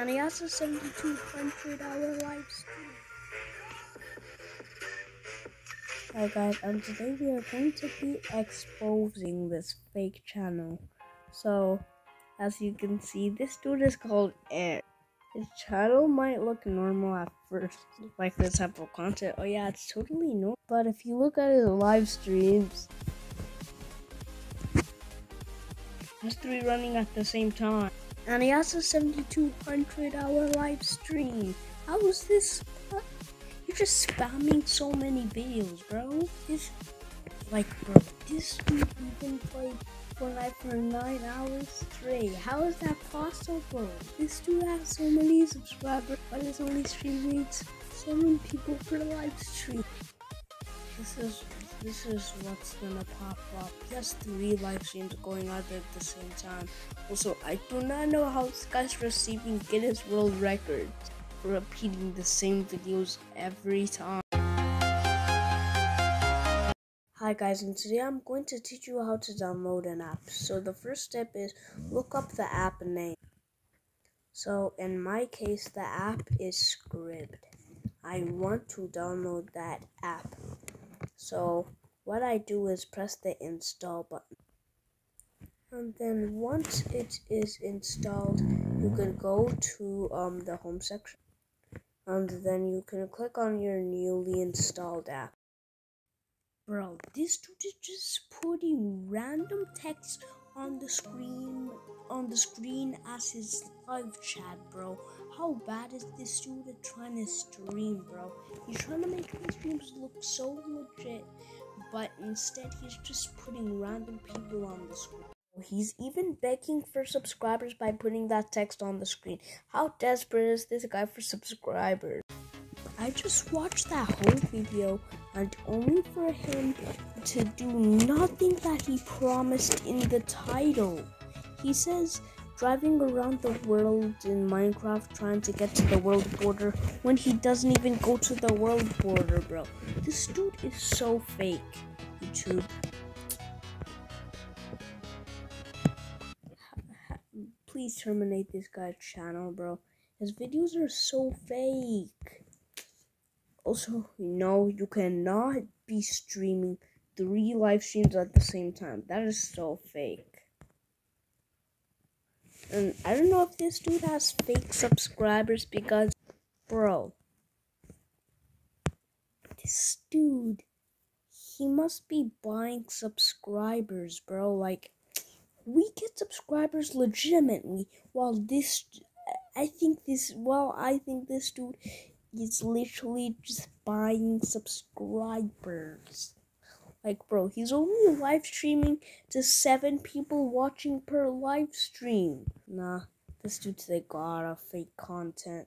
And he has a 7200 hour live stream. Hi guys, and today we are going to be exposing this fake channel. So, as you can see, this dude is called Air. His channel might look normal at first, like this type of content. Oh yeah, it's totally normal. But if you look at his live streams, has three running at the same time. And he has a 7200 hour live stream. How is this? You're just spamming so many videos, bro. This, like, bro, this dude even played Fortnite for 9 hours straight. How is that possible? This dude has so many subscribers, but his only stream reads 7 people per live stream. This is this is what's gonna pop up. He three live streams going on at the same time. Also, I do not know how this guy's receiving Guinness World Records for repeating the same videos every time. Hi guys, and today I'm going to teach you how to download an app. So the first step is look up the app name. So in my case, the app is Scribd. I want to download that app. So what I do is press the install button. And then once it is installed, you can go to um, the home section. And then you can click on your newly installed app. Bro, this dude is just putting random text on the screen on the screen as his live chat, bro. How bad is this dude trying to stream, bro? He's trying to make his streams look so legit, but instead he's just putting random people on the screen. He's even begging for subscribers by putting that text on the screen. How desperate is this guy for subscribers? I just watched that whole video and only for him to do nothing that he promised in the title. He says driving around the world in Minecraft trying to get to the world border when he doesn't even go to the world border, bro. This dude is so fake, YouTube. Please terminate this guy's channel, bro. His videos are so fake. Also, you know, you cannot be streaming three live streams at the same time. That is so fake. And I don't know if this dude has fake subscribers because, bro, this dude, he must be buying subscribers, bro. Like, we get subscribers legitimately, while this, I think this, well, I think this dude is literally just buying subscribers. Like, bro, he's only live streaming to seven people watching per live stream. Nah, this dude's a god of fake content.